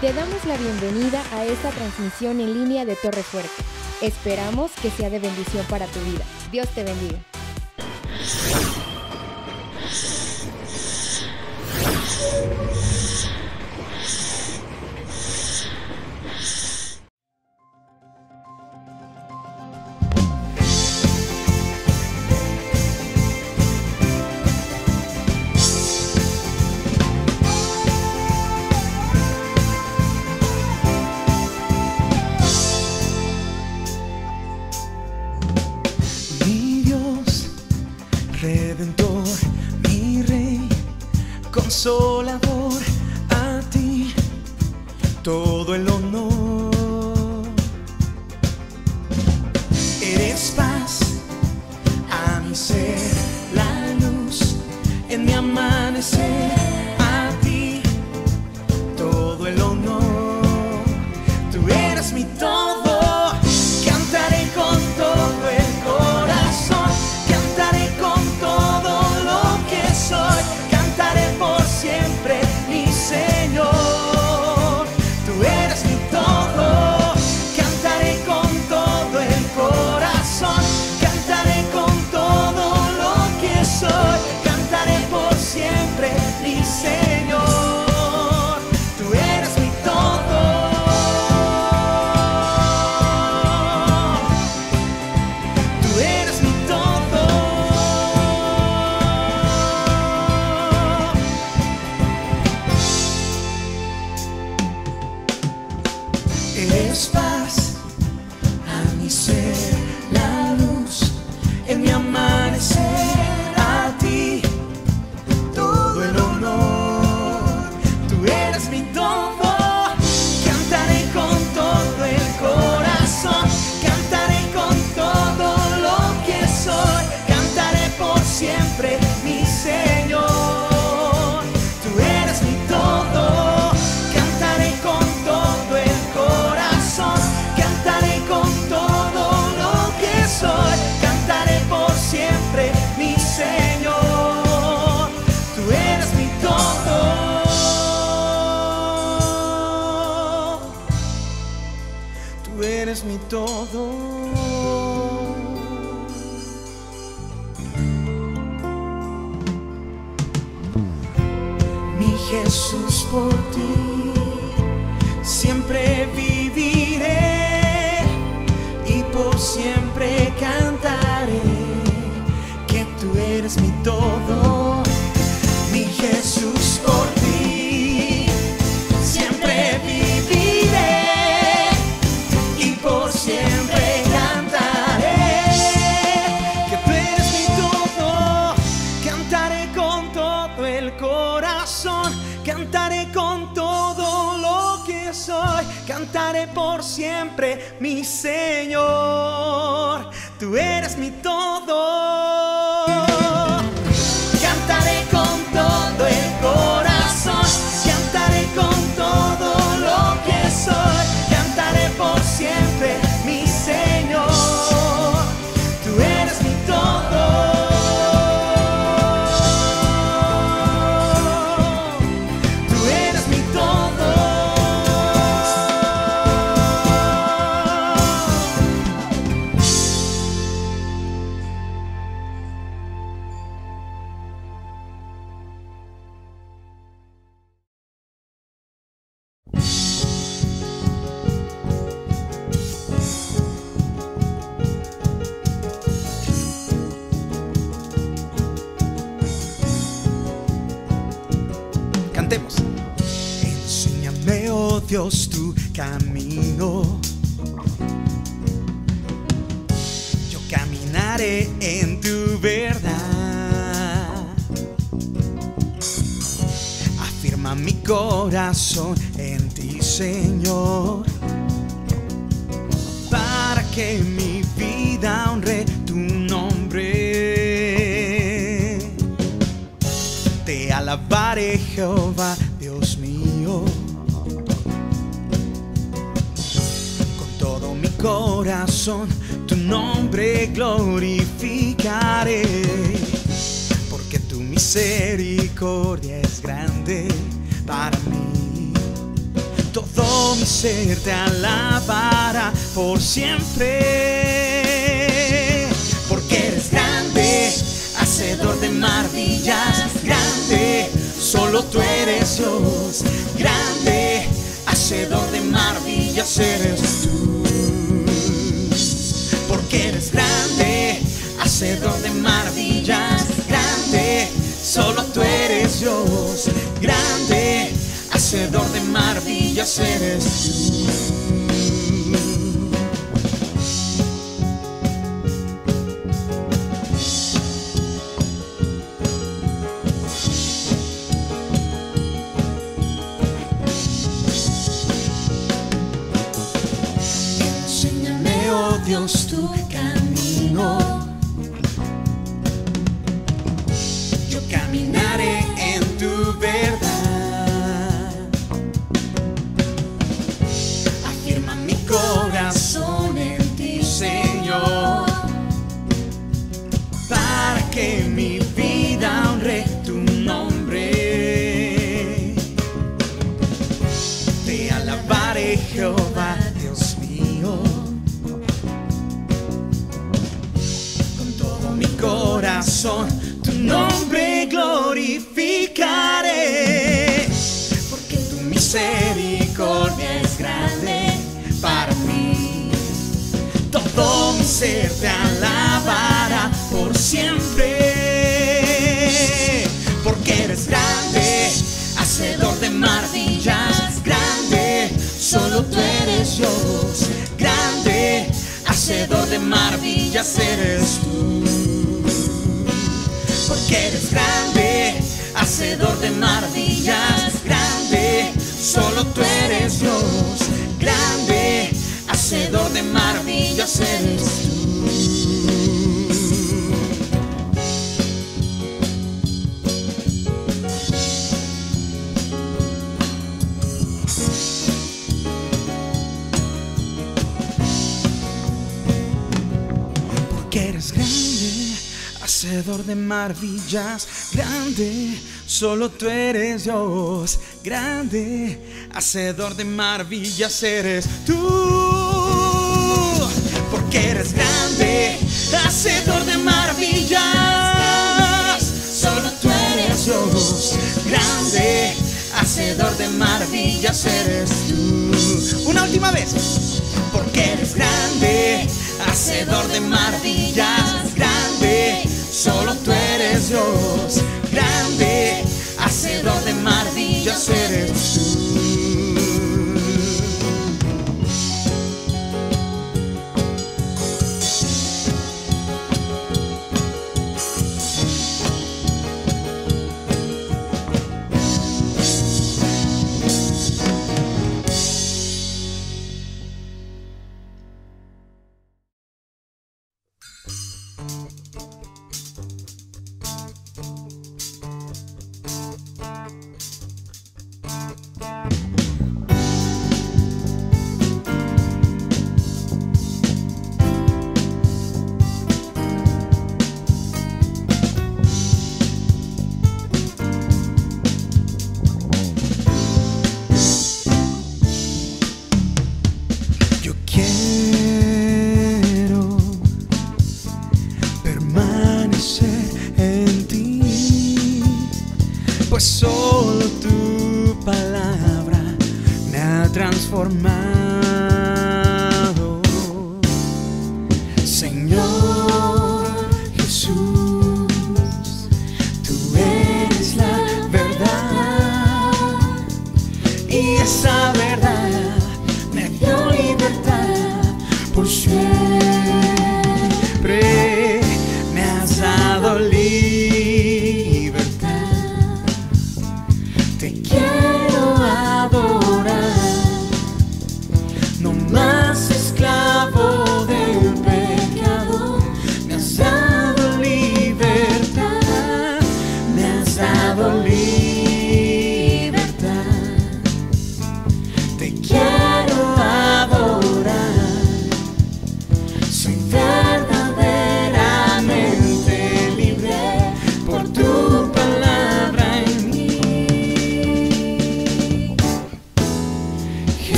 Te damos la bienvenida a esta transmisión en línea de Torre Fuerte. Esperamos que sea de bendición para tu vida. Dios te bendiga. Por siempre. Porque eres grande, hacedor de maravillas, grande, solo tú eres Dios, grande, hacedor de maravillas eres tú. Porque eres grande, hacedor de maravillas, grande, solo tú eres Dios, grande, hacedor de maravillas eres tú. penses-tu hacedor de maravillas eres tú. Porque eres grande, hacedor de maravillas, grande, solo tú eres Dios, grande, hacedor de maravillas eres tú. Porque eres grande, hacedor de maravillas, solo tú eres Dios, grande, hacedor de maravillas eres tú. Una última vez. Porque eres grande, hacedor de maravillas, grande, solo tú eres Dios, grande, hacedor de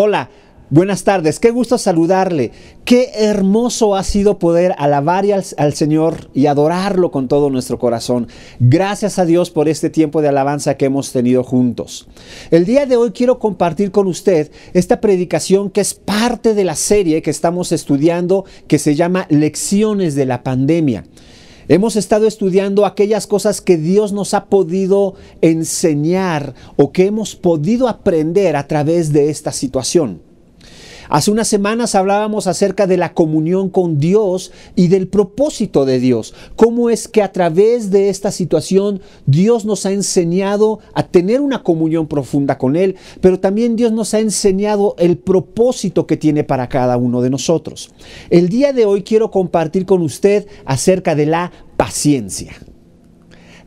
Hola, buenas tardes, qué gusto saludarle. Qué hermoso ha sido poder alabar al, al, Señor y adorarlo con todo nuestro corazón. Gracias a Dios por este tiempo de alabanza que hemos tenido juntos. El día de hoy quiero compartir con usted esta predicación que es parte de la serie que estamos estudiando que se llama Lecciones de la Pandemia. Hemos estado estudiando aquellas cosas que Dios nos ha podido enseñar o que hemos podido aprender a través de esta situación. Hace unas semanas hablábamos acerca de la comunión con Dios y del propósito de Dios. Cómo es que a través de esta situación Dios nos ha enseñado a tener una comunión profunda con Él, pero también Dios nos ha enseñado el propósito que tiene para cada uno de nosotros. El día de hoy quiero compartir con usted acerca de la paciencia.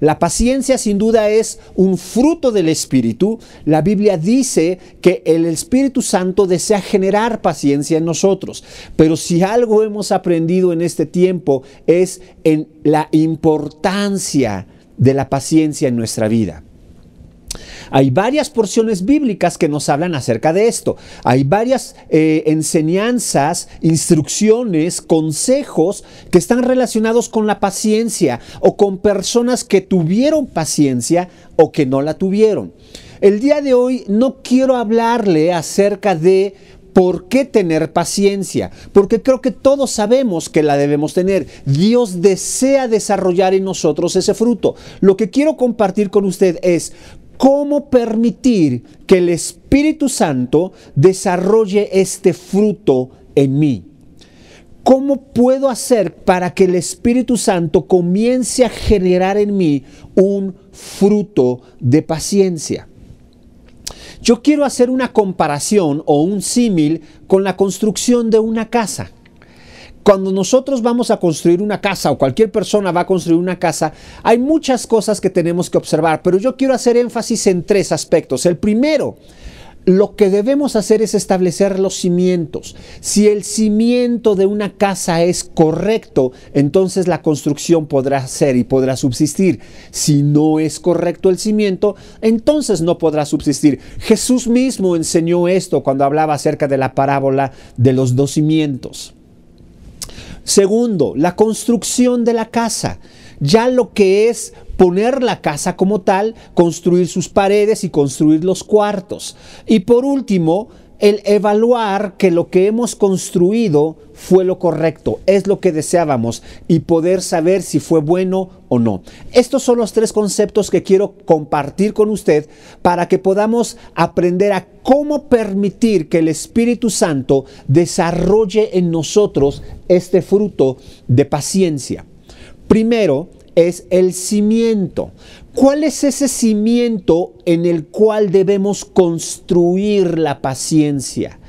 La paciencia sin duda es un fruto del Espíritu. La Biblia dice que el Espíritu Santo desea generar paciencia en nosotros. Pero si algo hemos aprendido en este tiempo es en la importancia de la paciencia en nuestra vida. Hay varias porciones bíblicas que nos hablan acerca de esto. Hay varias eh, enseñanzas, instrucciones, consejos que están relacionados con la paciencia o con personas que tuvieron paciencia o que no la tuvieron. El día de hoy no quiero hablarle acerca de ¿Por qué tener paciencia? Porque creo que todos sabemos que la debemos tener. Dios desea desarrollar en nosotros ese fruto. Lo que quiero compartir con usted es cómo permitir que el Espíritu Santo desarrolle este fruto en mí. ¿Cómo puedo hacer para que el Espíritu Santo comience a generar en mí un fruto de paciencia? Yo quiero hacer una comparación o un símil con la construcción de una casa. Cuando nosotros vamos a construir una casa o cualquier persona va a construir una casa, hay muchas cosas que tenemos que observar, pero yo quiero hacer énfasis en tres aspectos. El primero, lo que debemos hacer es establecer los cimientos. Si el cimiento de una casa es correcto, entonces la construcción podrá ser y podrá subsistir. Si no es correcto el cimiento, entonces no podrá subsistir. Jesús mismo enseñó esto cuando hablaba acerca de la parábola de los dos cimientos. Segundo, la construcción de la casa. ya lo que es poner la casa como tal, construir sus paredes y construir los cuartos. Y por último, el evaluar que lo que hemos construido fue lo correcto, es lo que deseábamos y poder saber si fue bueno o no. Estos son los tres conceptos que quiero compartir con usted para que podamos aprender a cómo permitir que el Espíritu Santo desarrolle en nosotros este fruto de paciencia. Primero es el cimiento. ¿Cuál es ese cimiento en el cual debemos construir la paciencia?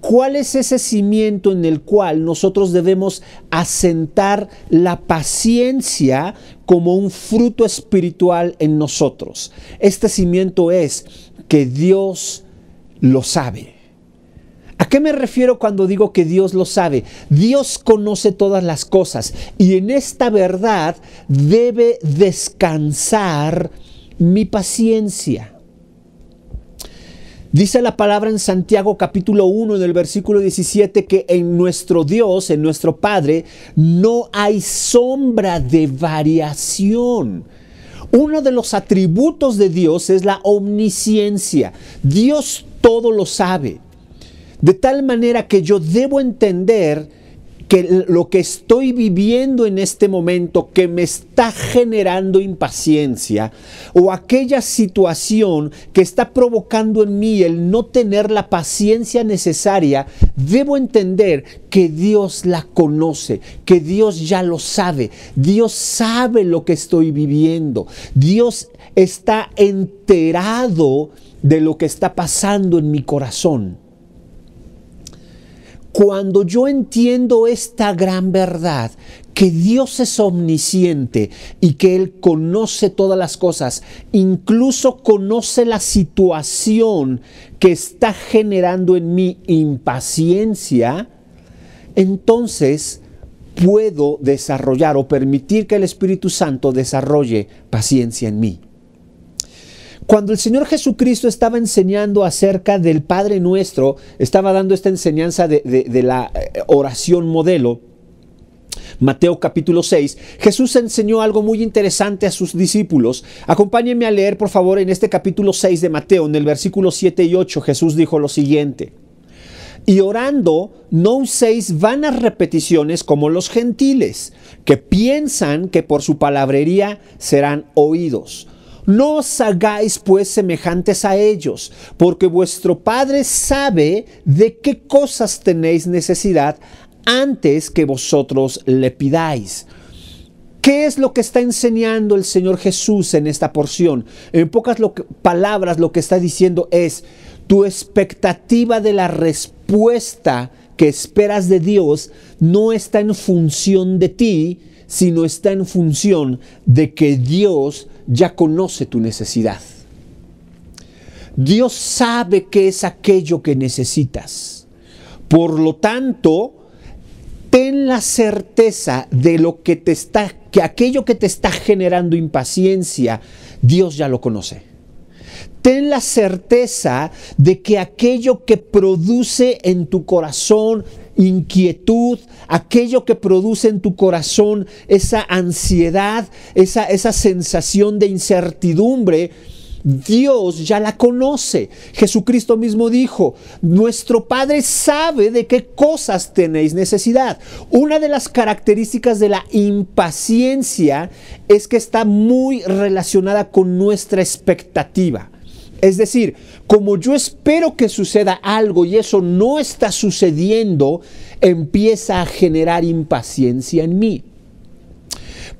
¿Cuál es ese cimiento en el cual nosotros debemos asentar la paciencia como un fruto espiritual en nosotros? Este cimiento es que Dios lo sabe. ¿A qué me refiero cuando digo que Dios lo sabe? Dios conoce todas las cosas y en esta verdad debe descansar mi paciencia. Dice la palabra en Santiago capítulo 1 en el versículo 17 que en nuestro Dios, en nuestro Padre, no hay sombra de variación. Uno de los atributos de Dios es la omnisciencia. Dios todo lo sabe. De tal manera que yo debo entender que lo que estoy viviendo en este momento que me está generando impaciencia o aquella situación que está provocando en mí el no tener la paciencia necesaria, debo entender que Dios la conoce, que Dios ya lo sabe, Dios sabe lo que estoy viviendo, Dios está enterado de lo que está pasando en mi corazón. Cuando yo entiendo esta gran verdad, que Dios es omnisciente y que Él conoce todas las cosas, incluso conoce la situación que está generando en mí impaciencia, entonces puedo desarrollar o permitir que el Espíritu Santo desarrolle paciencia en mí. Cuando el Señor Jesucristo estaba enseñando acerca del Padre Nuestro, estaba dando esta enseñanza de, la eh, oración modelo, Mateo capítulo 6, Jesús enseñó algo muy interesante a sus discípulos. Acompáñenme a leer, por favor, en este capítulo 6 de Mateo, en el versículo 7 y 8, Jesús dijo lo siguiente. Y orando, no uséis vanas repeticiones como los gentiles, que piensan que por su palabrería serán oídos. No os hagáis pues semejantes a ellos, porque vuestro Padre sabe de qué cosas tenéis necesidad antes que vosotros le pidáis. ¿Qué es lo que está enseñando el Señor Jesús en esta porción? En pocas palabras lo que está diciendo es, tu expectativa de la respuesta que esperas de Dios no está en función de ti, sino está en función de que Dios ya conoce tu necesidad. Dios sabe qué es aquello que necesitas. Por lo tanto, ten la certeza de lo que te está que aquello que te está generando impaciencia, Dios ya lo conoce. Ten la certeza de que aquello que produce en tu corazón inquietud, aquello que produce en tu corazón esa ansiedad, esa, esa sensación de incertidumbre, Dios ya la conoce. Jesucristo mismo dijo, nuestro Padre sabe de qué cosas tenéis necesidad. Una de las características de la impaciencia es que está muy relacionada con nuestra expectativa. Es decir, como yo espero que suceda algo y eso no está sucediendo, empieza a generar impaciencia en mí.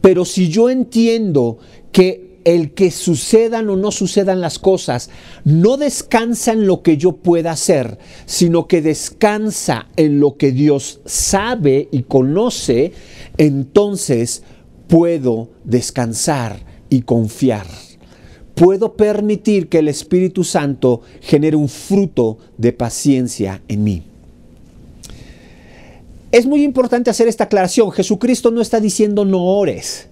Pero si yo entiendo que el que sucedan o no sucedan las cosas no descansa en lo que yo pueda hacer, sino que descansa en lo que Dios sabe y conoce, entonces puedo descansar y confiar puedo permitir que el Espíritu Santo genere un fruto de paciencia en mí. Es muy importante hacer esta aclaración. Jesucristo no está diciendo no ores.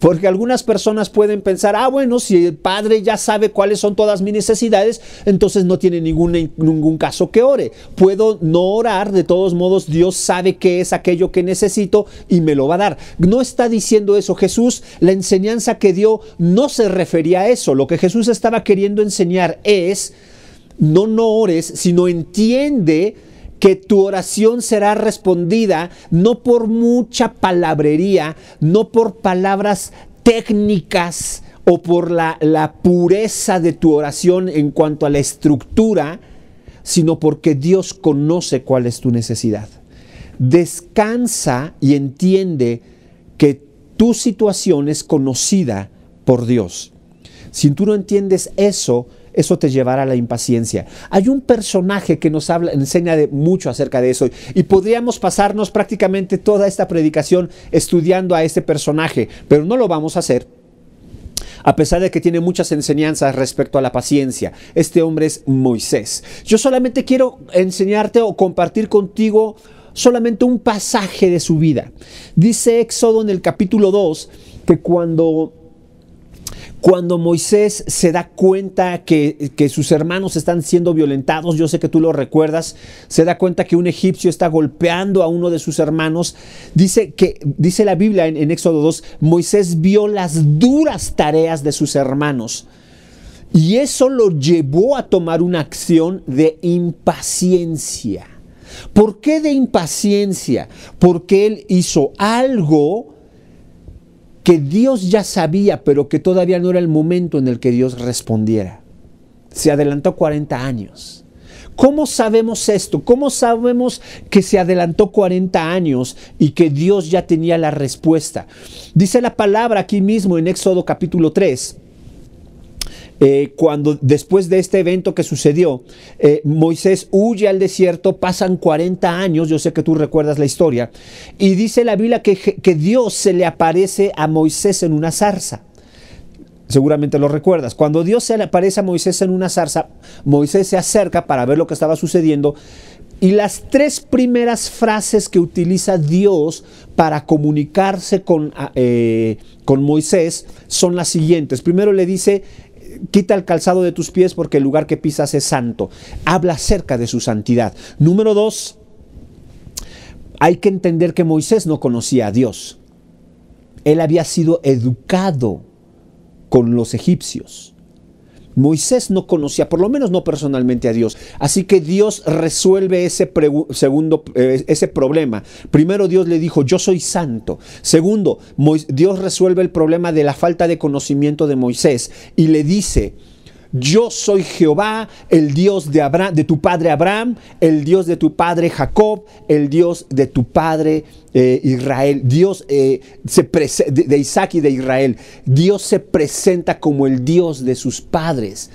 Porque algunas personas pueden pensar, ah, bueno, si el Padre ya sabe cuáles son todas mis necesidades, entonces no tiene ningún, ningún caso que ore. Puedo no orar, de todos modos Dios sabe qué es aquello que necesito y me lo va a dar. No está diciendo eso Jesús, la enseñanza que dio no se refería a eso. Lo que Jesús estaba queriendo enseñar es, no no ores, sino entiende que tu oración será respondida no por mucha palabrería, no por palabras técnicas o por la, la, pureza de tu oración en cuanto a la estructura, sino porque Dios conoce cuál es tu necesidad. Descansa y entiende que tu situación es conocida por Dios. Si tú no entiendes eso, eso te llevará a la impaciencia. Hay un personaje que nos habla, enseña de mucho acerca de eso y podríamos pasarnos prácticamente toda esta predicación estudiando a este personaje, pero no lo vamos a hacer a pesar de que tiene muchas enseñanzas respecto a la paciencia. Este hombre es Moisés. Yo solamente quiero enseñarte o compartir contigo solamente un pasaje de su vida. Dice Éxodo en el capítulo 2 que cuando cuando Moisés se da cuenta que, sus hermanos están siendo violentados, yo sé que tú lo recuerdas, se da cuenta que un egipcio está golpeando a uno de sus hermanos, dice que dice la Biblia en, en Éxodo 2, Moisés vio las duras tareas de sus hermanos. Y eso lo llevó a tomar una acción de impaciencia. ¿Por qué de impaciencia? Porque él hizo algo que Dios ya sabía, pero que todavía no era el momento en el que Dios respondiera. Se adelantó 40 años. ¿Cómo sabemos esto? ¿Cómo sabemos que se adelantó 40 años y que Dios ya tenía la respuesta? Dice la palabra aquí mismo en Éxodo capítulo 3 eh, cuando después de este evento que sucedió, eh, Moisés huye al desierto, pasan 40 años, yo sé que tú recuerdas la historia, y dice la Biblia que, que Dios se le aparece a Moisés en una zarza. Seguramente lo recuerdas. Cuando Dios se le aparece a Moisés en una zarza, Moisés se acerca para ver lo que estaba sucediendo y las tres primeras frases que utiliza Dios para comunicarse con, eh, con Moisés son las siguientes. Primero le dice, quita el calzado de tus pies porque el lugar que pisas es santo. Habla acerca de su santidad. Número dos, hay que entender que Moisés no conocía a Dios. Él había sido educado con los egipcios. Moisés no conocía, por lo menos no personalmente a Dios. Así que Dios resuelve ese, segundo, eh, ese problema. Primero Dios le dijo, yo soy santo. Segundo, Dios resuelve el problema de la falta de conocimiento de Moisés y le dice, yo soy Jehová, el Dios de, Abraham, de tu padre Abraham, el Dios de tu padre Jacob, el Dios de tu padre eh, Israel. Dios eh, se de, Isaac y de Israel. Dios se presenta como el Dios de sus padres.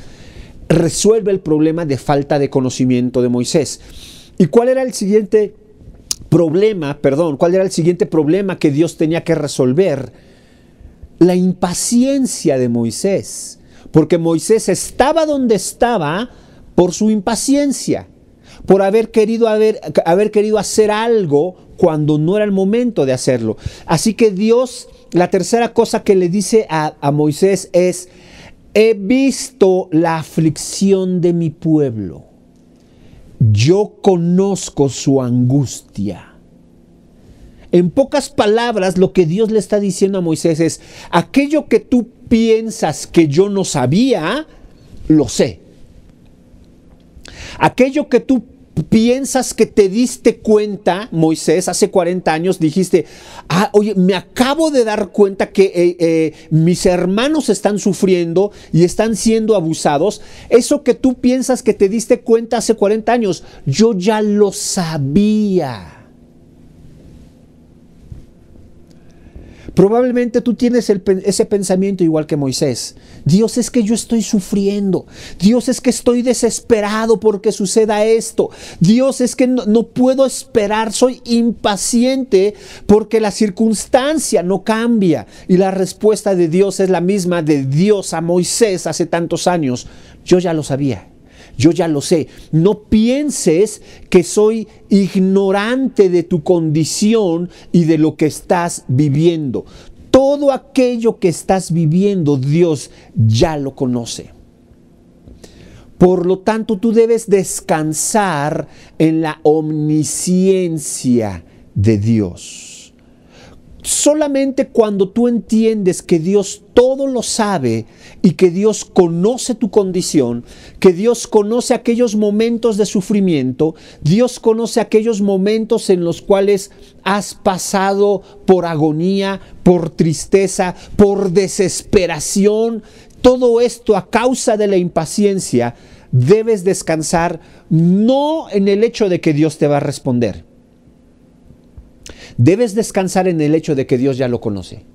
Resuelve el problema de falta de conocimiento de Moisés. ¿Y cuál era el siguiente problema? Perdón, ¿cuál era el siguiente problema que Dios tenía que resolver? La impaciencia de Moisés porque Moisés estaba donde estaba por su impaciencia, por haber querido, haber, haber querido hacer algo cuando no era el momento de hacerlo. Así que Dios, la tercera cosa que le dice a, a Moisés es, he visto la aflicción de mi pueblo. Yo conozco su angustia. En pocas palabras, lo que Dios le está diciendo a Moisés es, aquello que tú piensas que yo no sabía, lo sé. Aquello que tú piensas que te diste cuenta, Moisés, hace 40 años dijiste, ah, oye, me acabo de dar cuenta que eh, eh, mis hermanos están sufriendo y están siendo abusados. Eso que tú piensas que te diste cuenta hace 40 años, yo ya lo sabía. Probablemente tú tienes ese pensamiento igual que Moisés. Dios es que yo estoy sufriendo. Dios es que estoy desesperado porque suceda esto. Dios es que no, no puedo esperar. Soy impaciente porque la circunstancia no cambia. Y la respuesta de Dios es la misma de Dios a Moisés hace tantos años. Yo ya lo sabía yo ya lo sé. No pienses que soy ignorante de tu condición y de lo que estás viviendo. Todo aquello que estás viviendo, Dios ya lo conoce. Por lo tanto, tú debes descansar en la omnisciencia de Dios. Solamente cuando tú entiendes que Dios todo lo sabe y que Dios conoce tu condición, que Dios conoce aquellos momentos de sufrimiento, Dios conoce aquellos momentos en los cuales has pasado por agonía, por tristeza, por desesperación, todo esto a causa de la impaciencia, debes descansar no en el hecho de que Dios te va a responder Debes descansar en el hecho de que Dios ya lo conoce.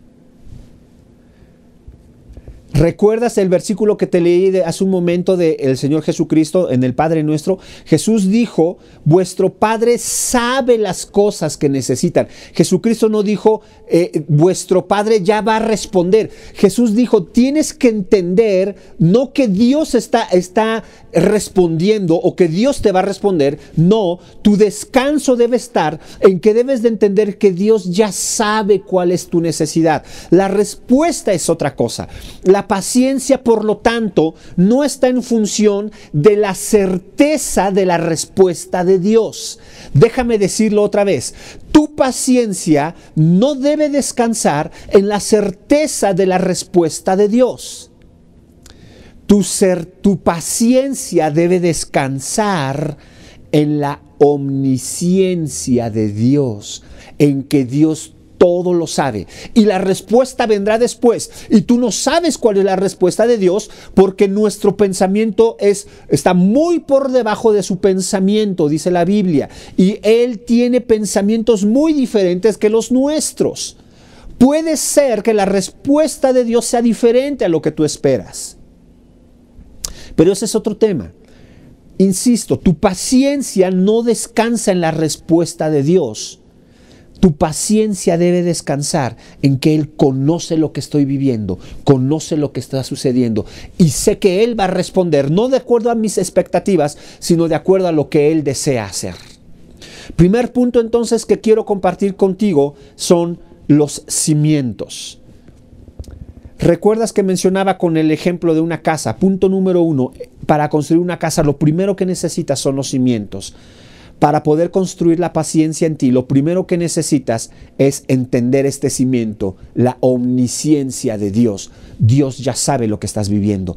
¿Recuerdas el versículo que te leí de hace un momento del Señor Jesucristo en el Padre nuestro? Jesús dijo, vuestro Padre sabe las cosas que necesitan. Jesucristo no dijo, eh, vuestro Padre ya va a responder. Jesús dijo, tienes que entender no que Dios está, está respondiendo o que Dios te va a responder. No, tu descanso debe estar en que debes de entender que Dios ya sabe cuál es tu necesidad. La respuesta es otra cosa. La paciencia, por lo tanto, no está en función de la certeza de la respuesta de Dios. Déjame decirlo otra vez. Tu paciencia no debe descansar en la certeza de la respuesta de Dios. Tu, ser, tu paciencia debe descansar en la omnisciencia de Dios, en que Dios todo lo sabe. Y la respuesta vendrá después. Y tú no sabes cuál es la respuesta de Dios porque nuestro pensamiento es, está muy por debajo de su pensamiento, dice la Biblia. Y Él tiene pensamientos muy diferentes que los nuestros. Puede ser que la respuesta de Dios sea diferente a lo que tú esperas. Pero ese es otro tema. Insisto, tu paciencia no descansa en la respuesta de Dios tu paciencia debe descansar en que Él conoce lo que estoy viviendo, conoce lo que está sucediendo y sé que Él va a responder no de acuerdo a mis expectativas, sino de acuerdo a lo que Él desea hacer. Primer punto entonces que quiero compartir contigo son los cimientos. ¿Recuerdas que mencionaba con el ejemplo de una casa? Punto número uno, para construir una casa lo primero que necesitas son los cimientos. Para poder construir la paciencia en ti, lo primero que necesitas es entender este cimiento, la omnisciencia de Dios. Dios ya sabe lo que estás viviendo.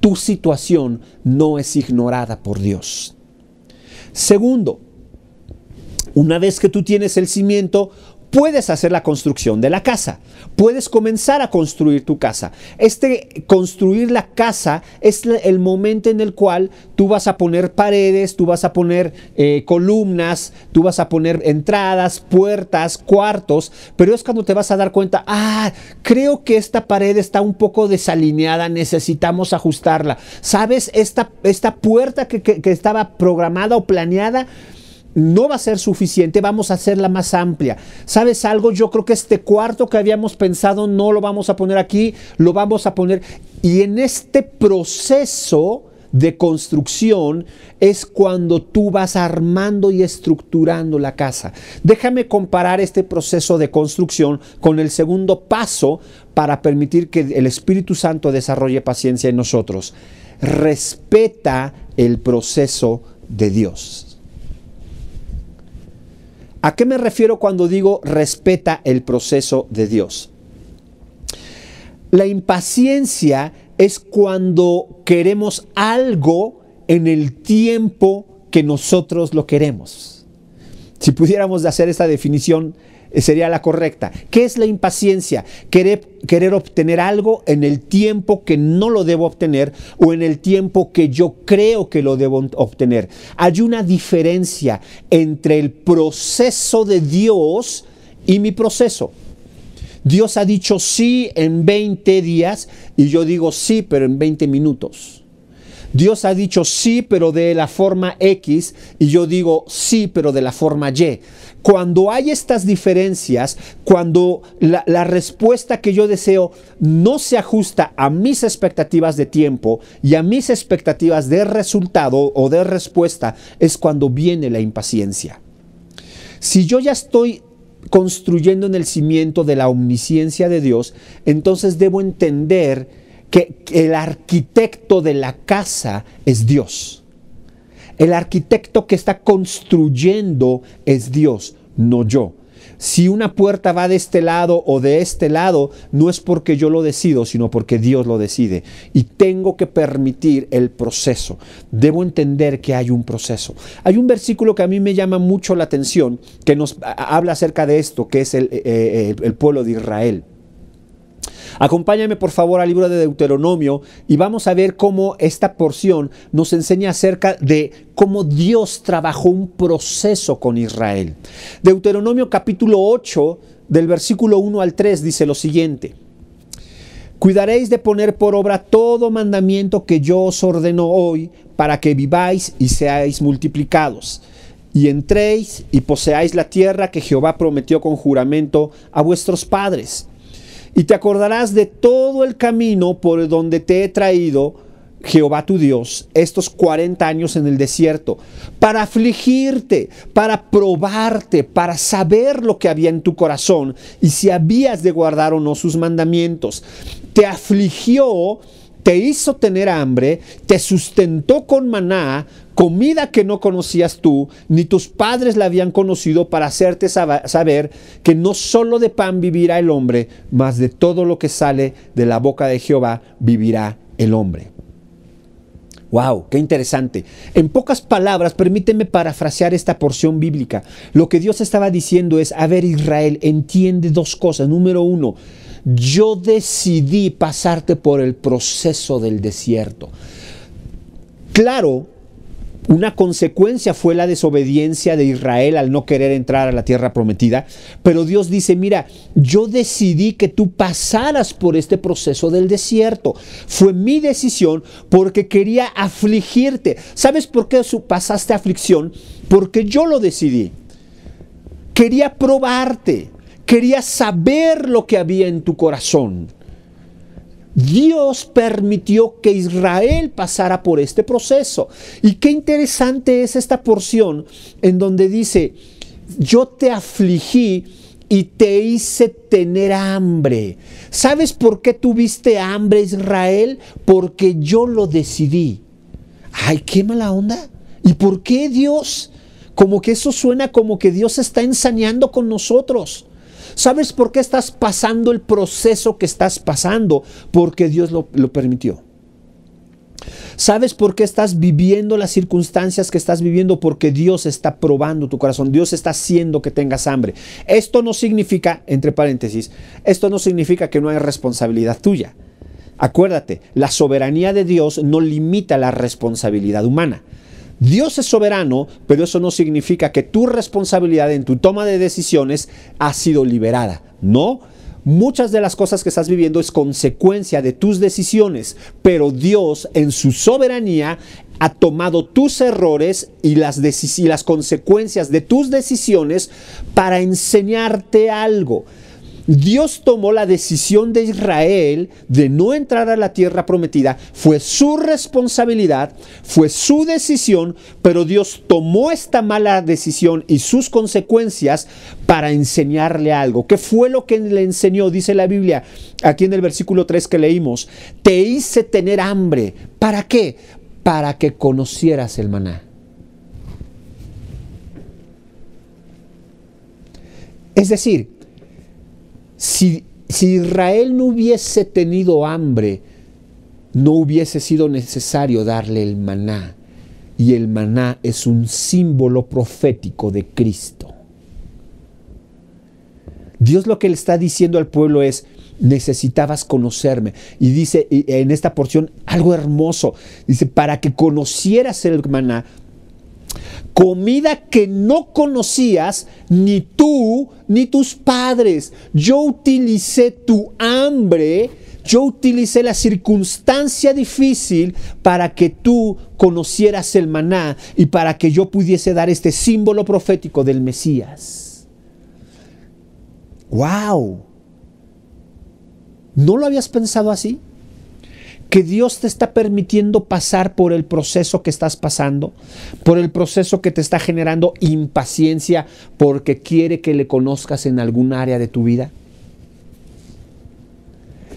Tu situación no es ignorada por Dios. Segundo, una vez que tú tienes el cimiento, puedes hacer la construcción de la casa. Puedes comenzar a construir tu casa. Este construir la casa es el momento en el cual tú vas a poner paredes, tú vas a poner eh, columnas, tú vas a poner entradas, puertas, cuartos, pero es cuando te vas a dar cuenta, ah, creo que esta pared está un poco desalineada, necesitamos ajustarla. ¿Sabes? Esta, esta puerta que, que estaba programada o planeada, no va a ser suficiente, vamos a hacerla más amplia. ¿Sabes algo? Yo creo que este cuarto que habíamos pensado no lo vamos a poner aquí, lo vamos a poner. Y en este proceso de construcción es cuando tú vas armando y estructurando la casa. Déjame comparar este proceso de construcción con el segundo paso para permitir que el Espíritu Santo desarrolle paciencia en nosotros. Respeta el proceso de Dios. ¿A qué me refiero cuando digo respeta el proceso de Dios? La impaciencia es cuando queremos algo en el tiempo que nosotros lo queremos. Si pudiéramos hacer esta definición sería la correcta. ¿Qué es la impaciencia? Querer, querer, obtener algo en el tiempo que no lo debo obtener o en el tiempo que yo creo que lo debo obtener. Hay una diferencia entre el proceso de Dios y mi proceso. Dios ha dicho sí en 20 días y yo digo sí, pero en 20 minutos. Dios ha dicho sí, pero de la forma X, y yo digo sí, pero de la forma Y. Cuando hay estas diferencias, cuando la, respuesta que yo deseo no se ajusta a mis expectativas de tiempo y a mis expectativas de resultado o de respuesta, es cuando viene la impaciencia. Si yo ya estoy construyendo en el cimiento de la omnisciencia de Dios, entonces debo entender que el arquitecto de la casa es Dios. El arquitecto que está construyendo es Dios, no yo. Si una puerta va de este lado o de este lado, no es porque yo lo decido, sino porque Dios lo decide. Y tengo que permitir el proceso. Debo entender que hay un proceso. Hay un versículo que a mí me llama mucho la atención, que nos habla acerca de esto, que es el, eh, eh, pueblo de Israel. Acompáñame por favor al libro de Deuteronomio y vamos a ver cómo esta porción nos enseña acerca de cómo Dios trabajó un proceso con Israel. Deuteronomio capítulo 8 del versículo 1 al 3 dice lo siguiente. Cuidaréis de poner por obra todo mandamiento que yo os ordeno hoy para que viváis y seáis multiplicados y entréis y poseáis la tierra que Jehová prometió con juramento a vuestros padres y te acordarás de todo el camino por donde te he traído, Jehová tu Dios, estos 40 años en el desierto, para afligirte, para probarte, para saber lo que había en tu corazón y si habías de guardar o no sus mandamientos. Te afligió, te hizo tener hambre, te sustentó con maná, comida que no conocías tú, ni tus padres la habían conocido para hacerte saber que no solo de pan vivirá el hombre, mas de todo lo que sale de la boca de Jehová vivirá el hombre. Wow, qué interesante. En pocas palabras, permíteme parafrasear esta porción bíblica. Lo que Dios estaba diciendo es, a ver Israel, entiende dos cosas. Número uno, yo decidí pasarte por el proceso del desierto. Claro, una consecuencia fue la desobediencia de Israel al no querer entrar a la tierra prometida. Pero Dios dice, mira, yo decidí que tú pasaras por este proceso del desierto. Fue mi decisión porque quería afligirte. ¿Sabes por qué pasaste aflicción? Porque yo lo decidí. Quería probarte. Quería saber lo que había en tu corazón. Dios permitió que Israel pasara por este proceso. Y qué interesante es esta porción en donde dice, yo te afligí y te hice tener hambre. ¿Sabes por qué tuviste hambre Israel? Porque yo lo decidí. Ay, qué mala onda. ¿Y por qué Dios? Como que eso suena como que Dios está ensañando con nosotros. ¿Sabes por qué estás pasando el proceso que estás pasando? Porque Dios lo, permitió. ¿Sabes por qué estás viviendo las circunstancias que estás viviendo? Porque Dios está probando tu corazón. Dios está haciendo que tengas hambre. Esto no significa, entre paréntesis, esto no significa que no hay responsabilidad tuya. Acuérdate, la soberanía de Dios no limita la responsabilidad humana. Dios es soberano, pero eso no significa que tu responsabilidad en tu toma de decisiones ha sido liberada. No, muchas de las cosas que estás viviendo es consecuencia de tus decisiones, pero Dios en su soberanía ha tomado tus errores y las, y las consecuencias de tus decisiones para enseñarte algo. Dios tomó la decisión de Israel de no entrar a la tierra prometida. Fue su responsabilidad, fue su decisión, pero Dios tomó esta mala decisión y sus consecuencias para enseñarle algo. ¿Qué fue lo que le enseñó? Dice la Biblia aquí en el versículo 3 que leímos. Te hice tener hambre. ¿Para qué? Para que conocieras el maná. Es decir, si, Israel no hubiese tenido hambre, no hubiese sido necesario darle el maná. Y el maná es un símbolo profético de Cristo. Dios lo que le está diciendo al pueblo es, necesitabas conocerme. Y dice en esta porción algo hermoso. Dice, para que conocieras el maná, comida que no conocías ni tú ni tus padres. Yo utilicé tu hambre, yo utilicé la circunstancia difícil para que tú conocieras el maná y para que yo pudiese dar este símbolo profético del Mesías. ¡Wow! ¿No lo habías pensado así? Que Dios te está permitiendo pasar por el proceso que estás pasando, por el proceso que te está generando impaciencia porque quiere que le conozcas en algún área de tu vida?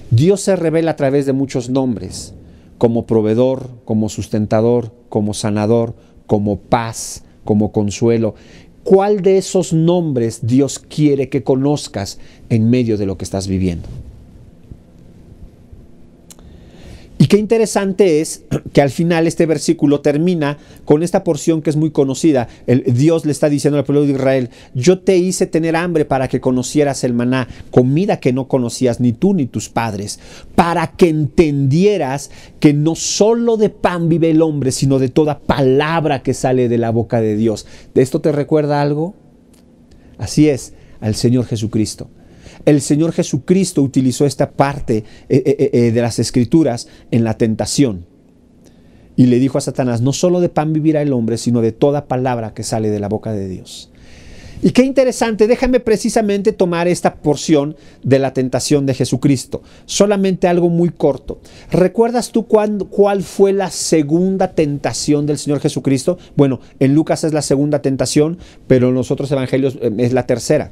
Dios se revela a través de muchos nombres, como proveedor, como sustentador, como sanador, como paz, como consuelo. ¿Cuál de esos nombres Dios quiere que conozcas en medio de lo que estás viviendo? Y qué interesante es que al final este versículo termina con esta porción que es muy conocida. El, Dios le está diciendo al pueblo de Israel, yo te hice tener hambre para que conocieras el maná, comida que no conocías ni tú ni tus padres, para que entendieras que no solo de pan vive el hombre, sino de toda palabra que sale de la boca de Dios. ¿De esto te recuerda algo? Así es, al Señor Jesucristo. El Señor Jesucristo utilizó esta parte eh, eh, eh, de las escrituras en la tentación. Y le dijo a Satanás, no solo de pan vivirá el hombre, sino de toda palabra que sale de la boca de Dios. Y qué interesante, déjame precisamente tomar esta porción de la tentación de Jesucristo. Solamente algo muy corto. ¿Recuerdas tú cuál fue la segunda tentación del Señor Jesucristo? Bueno, en Lucas es la segunda tentación, pero en los otros evangelios es la tercera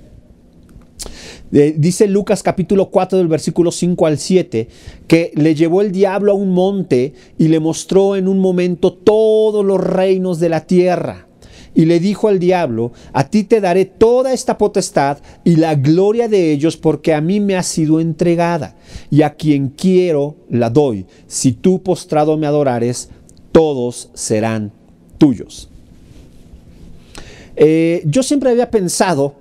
dice Lucas capítulo 4 del versículo 5 al 7 que le llevó el diablo a un monte y le mostró en un momento todos los reinos de la tierra. Y le dijo al diablo, a ti te daré toda esta potestad y la gloria de ellos porque a mí me ha sido entregada y a quien quiero la doy. Si tú postrado me adorares, todos serán tuyos. Eh, yo siempre había pensado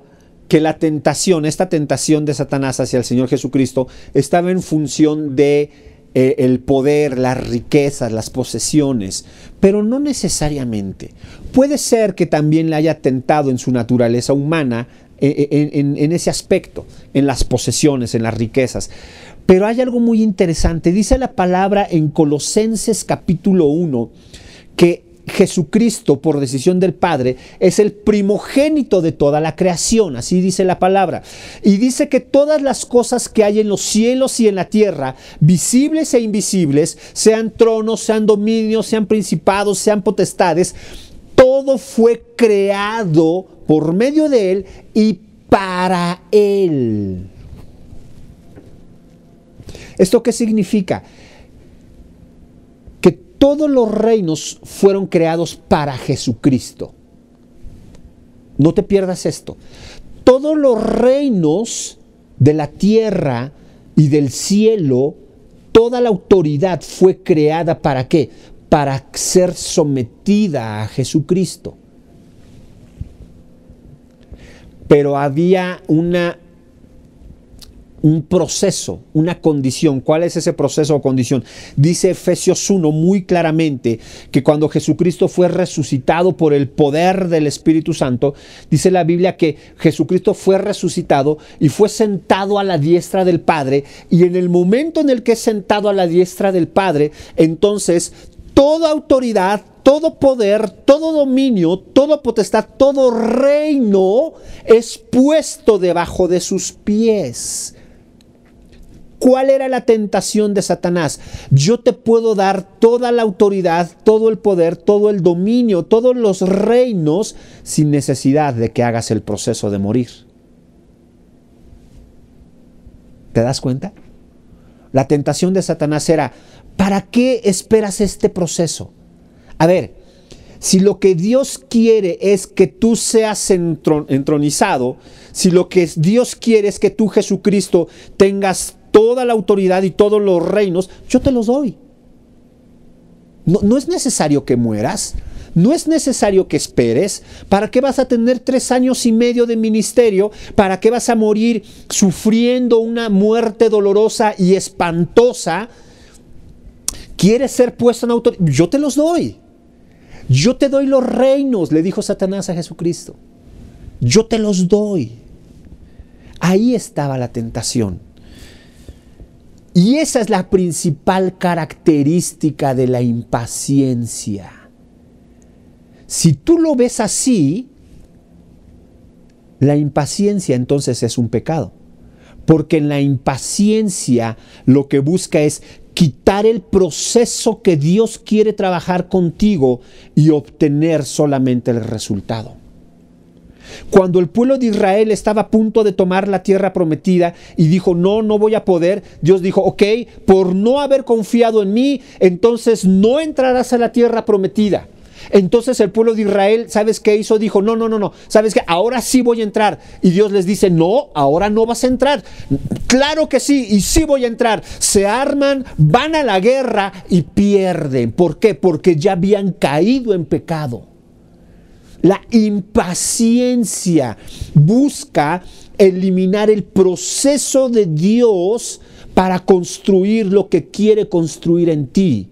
que la tentación, esta tentación de Satanás hacia el Señor Jesucristo, estaba en función de eh, el poder, las riquezas, las posesiones, pero no necesariamente. Puede ser que también le haya tentado en su naturaleza humana eh, eh, en, en ese aspecto, en las posesiones, en las riquezas. Pero hay algo muy interesante. Dice la palabra en Colosenses capítulo 1 que Jesucristo, por decisión del Padre, es el primogénito de toda la creación, así dice la palabra. Y dice que todas las cosas que hay en los cielos y en la tierra, visibles e invisibles, sean tronos, sean dominios, sean principados, sean potestades, todo fue creado por medio de Él y para Él. ¿Esto qué significa? Todos los reinos fueron creados para Jesucristo. No te pierdas esto. Todos los reinos de la tierra y del cielo, toda la autoridad fue creada para qué? Para ser sometida a Jesucristo. Pero había una un proceso, una condición. ¿Cuál es ese proceso o condición? Dice Efesios 1 muy claramente que cuando Jesucristo fue resucitado por el poder del Espíritu Santo, dice la Biblia que Jesucristo fue resucitado y fue sentado a la diestra del Padre y en el momento en el que es sentado a la diestra del Padre, entonces toda autoridad, todo poder, todo dominio, toda potestad, todo reino es puesto debajo de sus pies. ¿Cuál era la tentación de Satanás? Yo te puedo dar toda la autoridad, todo el poder, todo el dominio, todos los reinos sin necesidad de que hagas el proceso de morir. ¿Te das cuenta? La tentación de Satanás era, ¿para qué esperas este proceso? A ver, si lo que Dios quiere es que tú seas entronizado, si lo que Dios quiere es que tú, Jesucristo, tengas toda la autoridad y todos los reinos, yo te los doy. No, es necesario que mueras, no es necesario que esperes. ¿Para qué vas a tener tres años y medio de ministerio? ¿Para qué vas a morir sufriendo una muerte dolorosa y espantosa? ¿Quieres ser puesto en autoridad? Yo te los doy. Yo te doy los reinos, le dijo Satanás a Jesucristo. Yo te los doy. Ahí estaba la tentación. Y esa es la principal característica de la impaciencia. Si tú lo ves así, la impaciencia entonces es un pecado. Porque en la impaciencia lo que busca es quitar el proceso que Dios quiere trabajar contigo y obtener solamente el resultado. Cuando el pueblo de Israel estaba a punto de tomar la tierra prometida y dijo, no, no voy a poder, Dios dijo, ok, por no haber confiado en mí, entonces no entrarás a la tierra prometida. Entonces el pueblo de Israel, ¿sabes qué hizo? Dijo, no, no, no, no, ¿sabes qué? Ahora sí voy a entrar. Y Dios les dice, no, ahora no vas a entrar. Claro que sí, y sí voy a entrar. Se arman, van a la guerra y pierden. ¿Por qué? Porque ya habían caído en pecado. La impaciencia busca eliminar el proceso de Dios para construir lo que quiere construir en ti.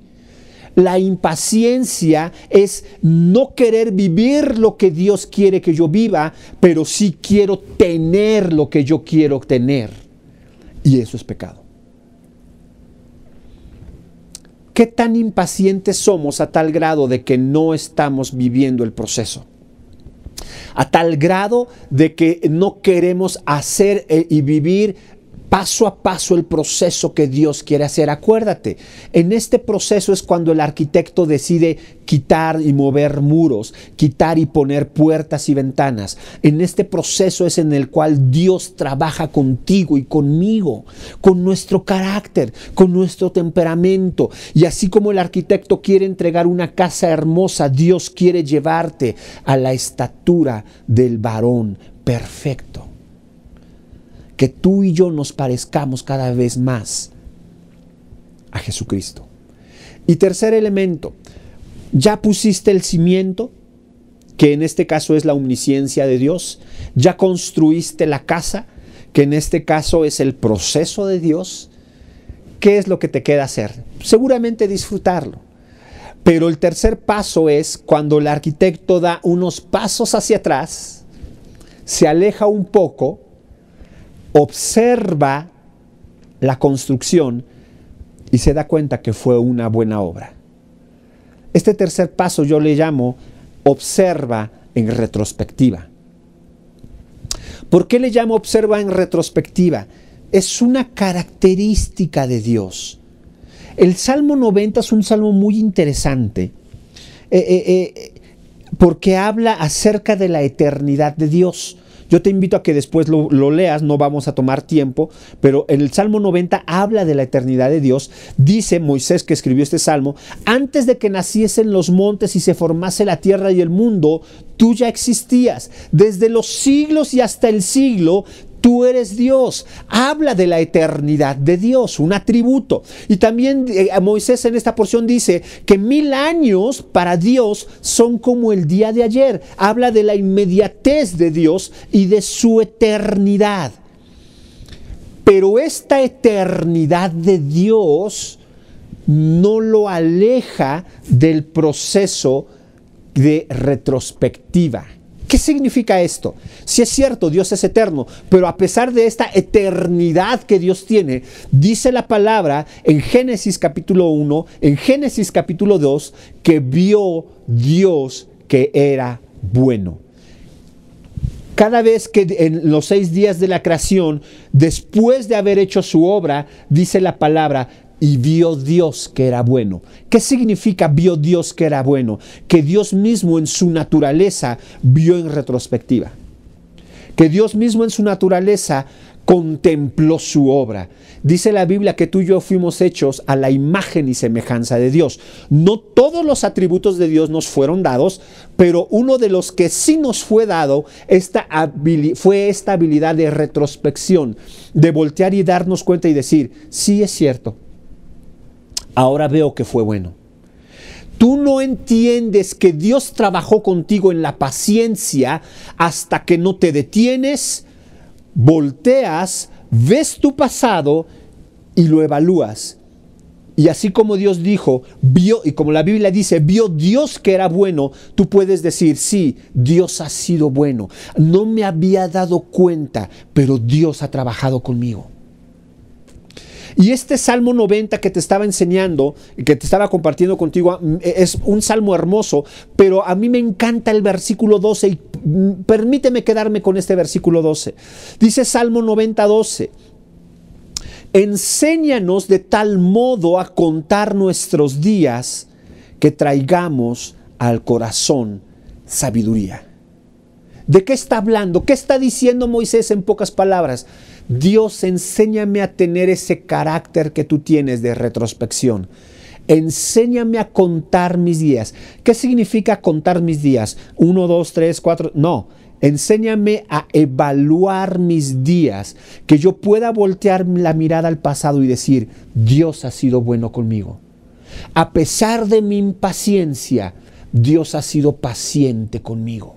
La impaciencia es no querer vivir lo que Dios quiere que yo viva, pero sí quiero tener lo que yo quiero tener. Y eso es pecado. ¿Qué tan impacientes somos a tal grado de que no estamos viviendo el proceso? A tal grado de que no queremos hacer eh, y vivir paso a paso el proceso que Dios quiere hacer. Acuérdate, en este proceso es cuando el arquitecto decide quitar y mover muros, quitar y poner puertas y ventanas. En este proceso es en el cual Dios trabaja contigo y conmigo, con nuestro carácter, con nuestro temperamento. Y así como el arquitecto quiere entregar una casa hermosa, Dios quiere llevarte a la estatura del varón perfecto que tú y yo nos parezcamos cada vez más a Jesucristo. Y tercer elemento, ya pusiste el cimiento, que en este caso es la omnisciencia de Dios, ya construiste la casa, que en este caso es el proceso de Dios, ¿qué es lo que te queda hacer? Seguramente disfrutarlo. Pero el tercer paso es cuando el arquitecto da unos pasos hacia atrás, se aleja un poco, observa la construcción y se da cuenta que fue una buena obra. Este tercer paso yo le llamo observa en retrospectiva. ¿Por qué le llamo observa en retrospectiva? Es una característica de Dios. El Salmo 90 es un salmo muy interesante eh, eh, eh, porque habla acerca de la eternidad de Dios. Yo te invito a que después lo, leas, no vamos a tomar tiempo, pero en el Salmo 90 habla de la eternidad de Dios. Dice Moisés que escribió este salmo, antes de que naciesen los montes y se formase la tierra y el mundo, tú ya existías. Desde los siglos y hasta el siglo, tú eres Dios. Habla de la eternidad de Dios, un atributo. Y también eh, Moisés en esta porción dice que mil años para Dios son como el día de ayer. Habla de la inmediatez de Dios y de su eternidad. Pero esta eternidad de Dios no lo aleja del proceso de retrospectiva. ¿Qué significa esto? Si es cierto, Dios es eterno, pero a pesar de esta eternidad que Dios tiene, dice la palabra en Génesis capítulo 1, en Génesis capítulo 2, que vio Dios que era bueno. Cada vez que en los seis días de la creación, después de haber hecho su obra, dice la palabra, y vio Dios que era bueno. ¿Qué significa vio Dios que era bueno? Que Dios mismo en su naturaleza vio en retrospectiva. Que Dios mismo en su naturaleza contempló su obra. Dice la Biblia que tú y yo fuimos hechos a la imagen y semejanza de Dios. No todos los atributos de Dios nos fueron dados, pero uno de los que sí nos fue dado fue esta habilidad de retrospección, de voltear y darnos cuenta y decir, sí es cierto, ahora veo que fue bueno. Tú no entiendes que Dios trabajó contigo en la paciencia hasta que no te detienes, volteas, ves tu pasado y lo evalúas. Y así como Dios dijo, vio, y como la Biblia dice, vio Dios que era bueno, tú puedes decir, sí, Dios ha sido bueno. No me había dado cuenta, pero Dios ha trabajado conmigo. Y este Salmo 90 que te estaba enseñando, que te estaba compartiendo contigo, mm, es un salmo hermoso, pero a mí me encanta el versículo 12 y mm, permíteme quedarme con este versículo 12. Dice Salmo 90, 12 Enséñanos de tal modo a contar nuestros días que traigamos al corazón sabiduría. ¿De qué está hablando? ¿Qué está diciendo Moisés en pocas palabras? Dios, enséñame a tener ese carácter que tú tienes de retrospección. Enséñame a contar mis días. ¿Qué significa contar mis días? Uno, dos, tres, cuatro. No. Enséñame a evaluar mis días, que yo pueda voltear la mirada al pasado y decir, Dios ha sido bueno conmigo. A pesar de mi impaciencia, Dios ha sido paciente conmigo.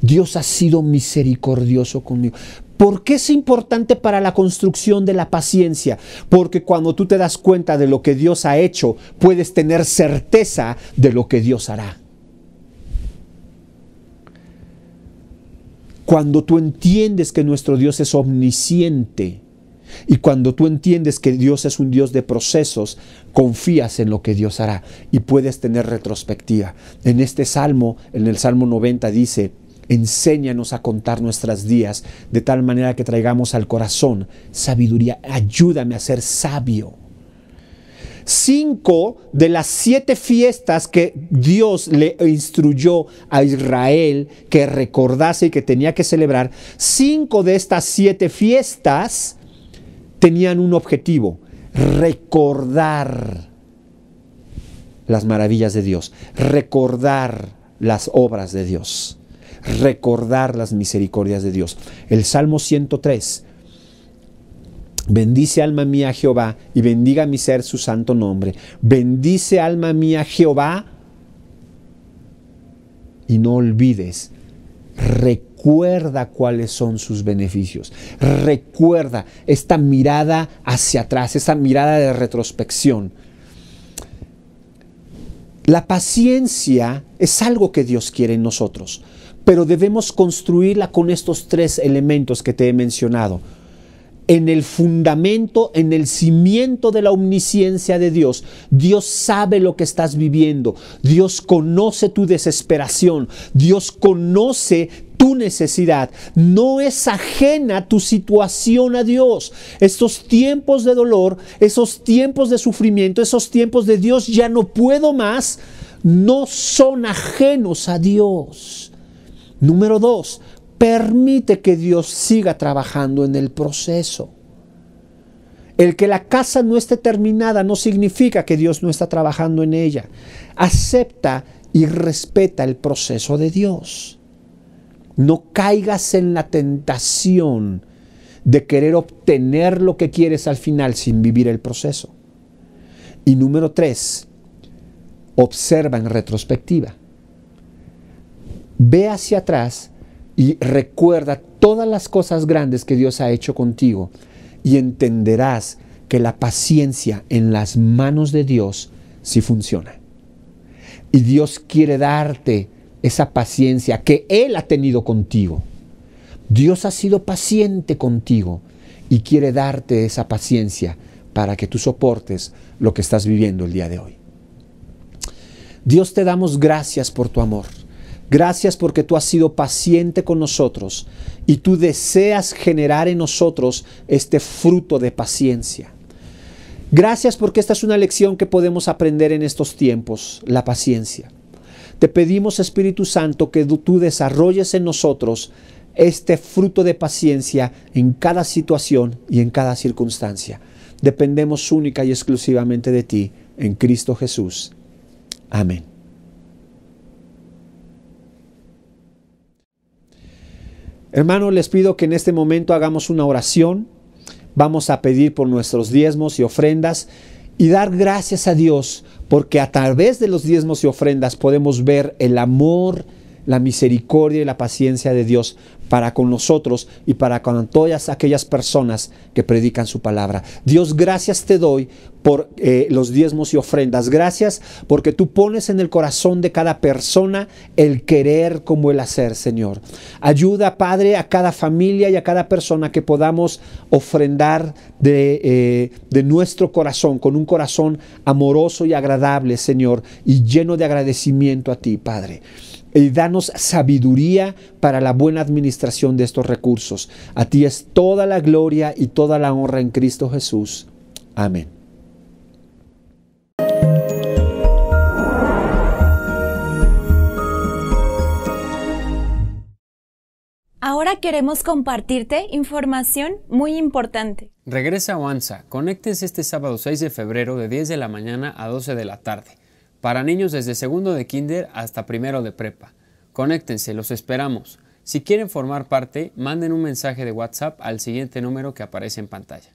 Dios ha sido misericordioso conmigo. ¿Por qué es importante para la construcción de la paciencia? Porque cuando tú te das cuenta de lo que Dios ha hecho, puedes tener certeza de lo que Dios hará. Cuando tú entiendes que nuestro Dios es omnisciente y cuando tú entiendes que Dios es un Dios de procesos, confías en lo que Dios hará y puedes tener retrospectiva. En este salmo, en el Salmo 90 dice, Enséñanos a contar nuestras días de tal manera que traigamos al corazón sabiduría. Ayúdame a ser sabio. Cinco de las siete fiestas que Dios le instruyó a Israel que recordase y que tenía que celebrar, cinco de estas siete fiestas tenían un objetivo, recordar las maravillas de Dios, recordar las obras de Dios recordar las misericordias de Dios. El Salmo 103. Bendice alma mía Jehová y bendiga mi ser su santo nombre. Bendice alma mía Jehová y no olvides. Recuerda cuáles son sus beneficios. Recuerda esta mirada hacia atrás, esta mirada de retrospección. La paciencia es algo que Dios quiere en nosotros pero debemos construirla con estos tres elementos que te he mencionado. En el fundamento, en el cimiento de la omnisciencia de Dios, Dios sabe lo que estás viviendo, Dios conoce tu desesperación, Dios conoce tu necesidad, no es ajena tu situación a Dios. Estos tiempos de dolor, esos tiempos de sufrimiento, esos tiempos de Dios ya no puedo más, no son ajenos a Dios. Número dos, permite que Dios siga trabajando en el proceso. El que la casa no esté terminada no significa que Dios no está trabajando en ella. Acepta y respeta el proceso de Dios. No caigas en la tentación de querer obtener lo que quieres al final sin vivir el proceso. Y número tres, observa en retrospectiva. Ve hacia atrás y recuerda todas las cosas grandes que Dios ha hecho contigo y entenderás que la paciencia en las manos de Dios sí funciona. Y Dios quiere darte esa paciencia que Él ha tenido contigo. Dios ha sido paciente contigo y quiere darte esa paciencia para que tú soportes lo que estás viviendo el día de hoy. Dios te damos gracias por tu amor. Gracias porque tú has sido paciente con nosotros y tú deseas generar en nosotros este fruto de paciencia. Gracias porque esta es una lección que podemos aprender en estos tiempos, la paciencia. Te pedimos, Espíritu Santo, que tú desarrolles en nosotros este fruto de paciencia en cada situación y en cada circunstancia. Dependemos única y exclusivamente de ti, en Cristo Jesús. Amén. Hermano, les pido que en este momento hagamos una oración. Vamos a pedir por nuestros diezmos y ofrendas y dar gracias a Dios porque a través de los diezmos y ofrendas podemos ver el amor, la misericordia y la paciencia de Dios para con nosotros y para con todas aquellas personas que predican su palabra. Dios, gracias te doy por eh, los diezmos y ofrendas. Gracias porque tú pones en el corazón de cada persona el querer como el hacer, Señor. Ayuda, Padre, a cada familia y a cada persona que podamos ofrendar de, eh, de nuestro corazón, con un corazón amoroso y agradable, Señor, y lleno de agradecimiento a ti, Padre. Y danos sabiduría para la buena administración de estos recursos. A ti es toda la gloria y toda la honra en Cristo Jesús. Amén. Ahora queremos compartirte información muy importante. Regresa a Oanza. Conéctense este sábado 6 de febrero de 10 de la mañana a 12 de la tarde. Para niños desde segundo de kinder hasta primero de prepa. Conéctense, los esperamos. Si quieren formar parte, manden un mensaje de WhatsApp al siguiente número que aparece en pantalla.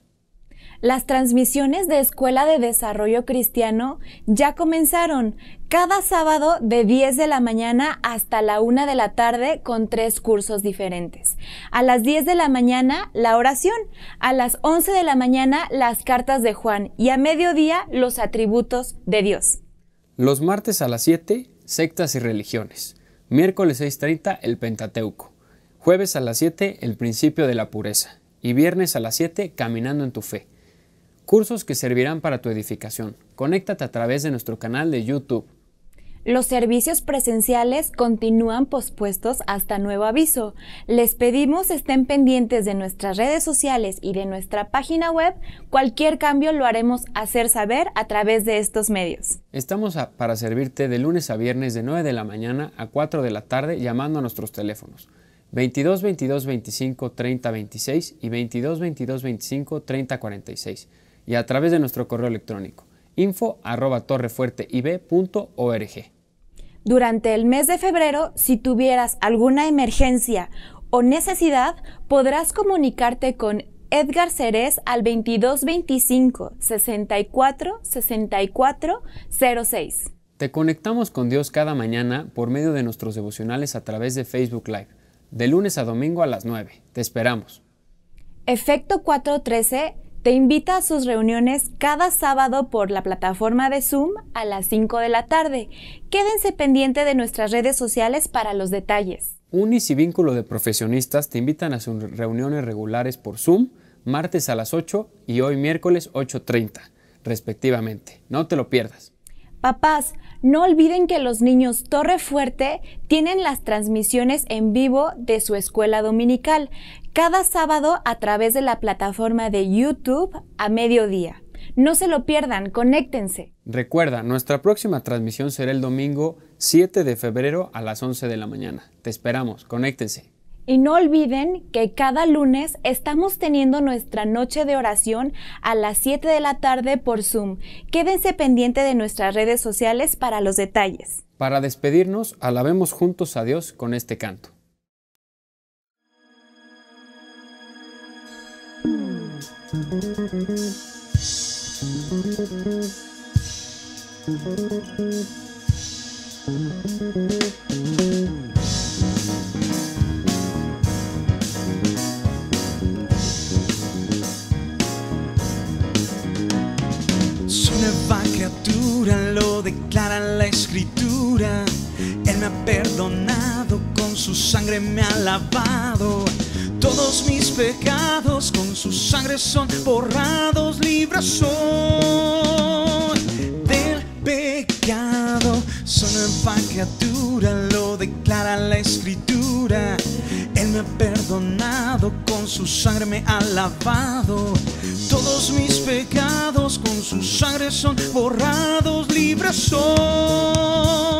Las transmisiones de Escuela de Desarrollo Cristiano ya comenzaron cada sábado de 10 de la mañana hasta la 1 de la tarde con tres cursos diferentes. A las 10 de la mañana la oración, a las 11 de la mañana las cartas de Juan y a mediodía los atributos de Dios. Los martes a las 7, sectas y religiones. Miércoles 6.30, el Pentateuco. Jueves a las 7, el principio de la pureza. Y viernes a las 7, caminando en tu fe. Cursos que servirán para tu edificación. Conéctate a través de nuestro canal de YouTube. Los servicios presenciales continúan pospuestos hasta nuevo aviso. Les pedimos estén pendientes de nuestras redes sociales y de nuestra página web. Cualquier cambio lo haremos hacer saber a través de estos medios. Estamos para servirte de lunes a viernes de 9 de la mañana a 4 de la tarde llamando a nuestros teléfonos 22 22 25 30 26 y 22 22 25 30 46 y a través de nuestro correo electrónico info arroba. Durante el mes de febrero, si tuvieras alguna emergencia o necesidad, podrás comunicarte con Edgar Cerez al 2225 64 64 06. Te conectamos con Dios cada mañana por medio de nuestros devocionales a través de Facebook Live, de lunes a domingo a las 9. Te esperamos. Efecto 413 te invita a sus reuniones cada sábado por la plataforma de Zoom a las 5 de la tarde. Quédense pendiente de nuestras redes sociales para los detalles. Unis y Vínculo de Profesionistas te invitan a sus reuniones regulares por Zoom, martes a las 8 y hoy miércoles 8.30, respectivamente. No te lo pierdas. Papás, no olviden que los niños Torre Fuerte tienen las transmisiones en vivo de su escuela dominical cada sábado a través de la plataforma de YouTube a mediodía. No se lo pierdan, conéctense. Recuerda, nuestra próxima transmisión será el domingo 7 de febrero a las 11 de la mañana. Te esperamos, conéctense. Y no olviden que cada lunes estamos teniendo nuestra noche de oración a las 7 de la tarde por Zoom. Quédense pendiente de nuestras redes sociales para los detalles. Para despedirnos, alabemos juntos a Dios con este canto. Declara la escritura. Él me ha perdonado, con su sangre me ha lavado. Todos mis pecados con su sangre son borrados, libre soy del pecado. Soy nueva criatura, lo declara la escritura. Él me ha perdonado, con su sangre me ha lavado. Todos mis pecados con su sangre son borrados, libre soy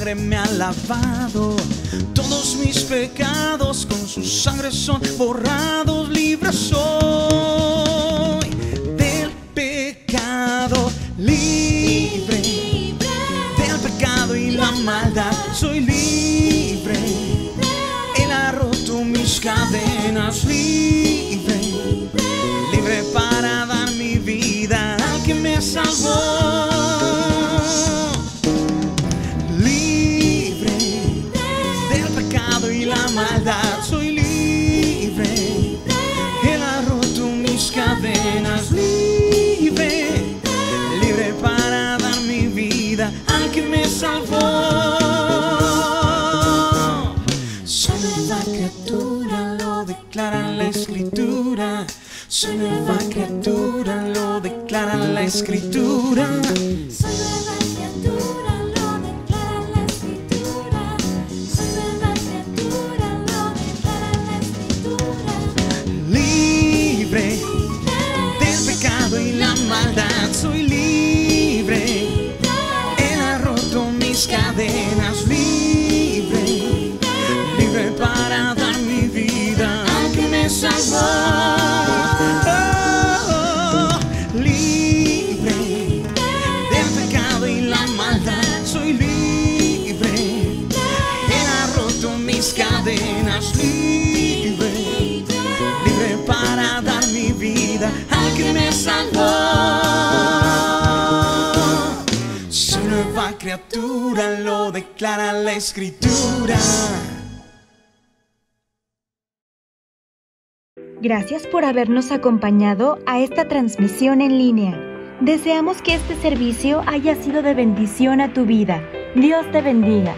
sangre me ha lavado. Todos mis pecados con su sangre son Soy libre. Él ha roto mis cadenas. Libre. Libre para dar mi vida al que me salvó. Soy nueva criatura, lo declara la escritura. Soy nueva criatura, lo declara la escritura. La escritura. Gracias por habernos acompañado a esta transmisión en línea. Deseamos que este servicio haya sido de bendición a tu vida. Dios te bendiga.